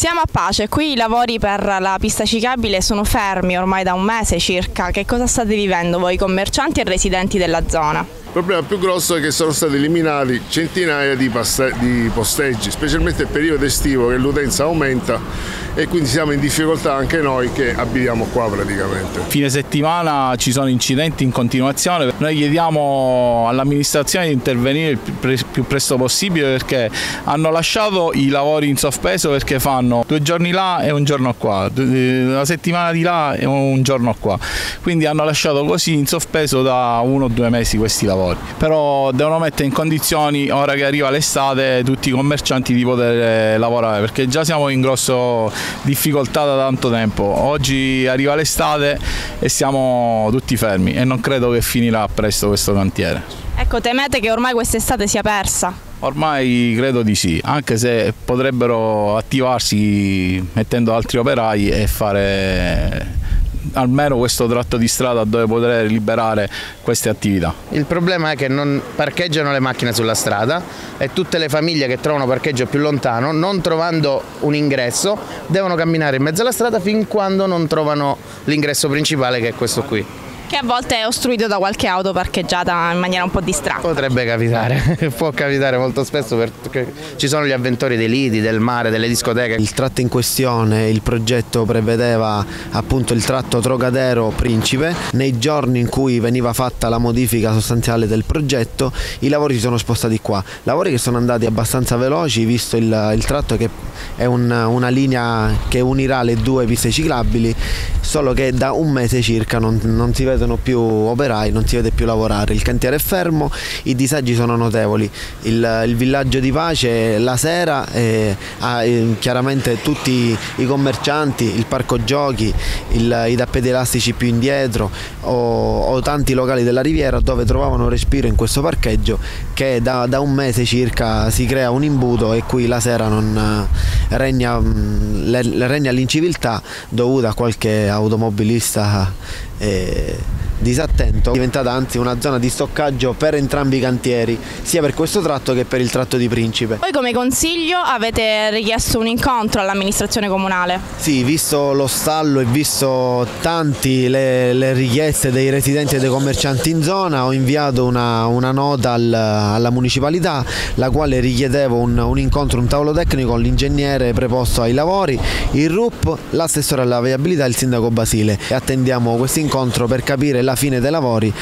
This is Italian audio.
Siamo a pace, qui i lavori per la pista ciclabile sono fermi ormai da un mese circa. Che cosa state vivendo voi commercianti e residenti della zona? Il problema più grosso è che sono stati eliminati centinaia di, di posteggi, specialmente nel periodo estivo che l'utenza aumenta e quindi siamo in difficoltà anche noi che abitiamo qua praticamente. Fine settimana ci sono incidenti in continuazione, noi chiediamo all'amministrazione di intervenire il più presto possibile perché hanno lasciato i lavori in sospeso perché fanno due giorni là e un giorno qua, una settimana di là e un giorno qua, quindi hanno lasciato così in sospeso da uno o due mesi questi lavori lavori. Però devono mettere in condizioni, ora che arriva l'estate, tutti i commercianti di poter lavorare, perché già siamo in grosso difficoltà da tanto tempo. Oggi arriva l'estate e siamo tutti fermi e non credo che finirà presto questo cantiere. Ecco, temete che ormai quest'estate sia persa? Ormai credo di sì, anche se potrebbero attivarsi mettendo altri operai e fare almeno questo tratto di strada dove poter liberare queste attività. Il problema è che non parcheggiano le macchine sulla strada e tutte le famiglie che trovano parcheggio più lontano, non trovando un ingresso, devono camminare in mezzo alla strada fin quando non trovano l'ingresso principale che è questo qui che a volte è ostruito da qualche auto parcheggiata in maniera un po' distratta. Potrebbe capitare, può capitare molto spesso perché ci sono gli avventori dei lidi, del mare, delle discoteche. Il tratto in questione, il progetto prevedeva appunto il tratto Trocadero Principe. Nei giorni in cui veniva fatta la modifica sostanziale del progetto, i lavori si sono spostati qua. Lavori che sono andati abbastanza veloci visto il, il tratto che è un, una linea che unirà le due piste ciclabili, solo che da un mese circa non, non si vede vedono più operai, non si vede più lavorare, il cantiere è fermo, i disagi sono notevoli, il, il villaggio di pace la sera eh, ha eh, chiaramente tutti i commercianti, il parco giochi, il, i tappeti elastici più indietro o, o, tanti locali della riviera dove trovavano respiro in questo parcheggio che da, da un mese circa si crea un imbuto e qui la sera non eh, regna, mm, regna l'inciviltà dovuta a qualche automobilista eh, disattento, è diventata anzi una zona di stoccaggio per entrambi i cantieri, sia per questo tratto che per il tratto di Principe. Voi come consiglio avete richiesto un incontro all'amministrazione comunale? Sì, visto lo stallo e visto tanti le, le richieste dei residenti e dei commercianti in zona, ho inviato una, una nota al, alla municipalità, la quale richiedevo un, un incontro, un tavolo tecnico con l'ingegnere preposto ai lavori, il RUP, l'assessore alla viabilità e il sindaco Basile e attendiamo questo incontro per capire la fine dei lavori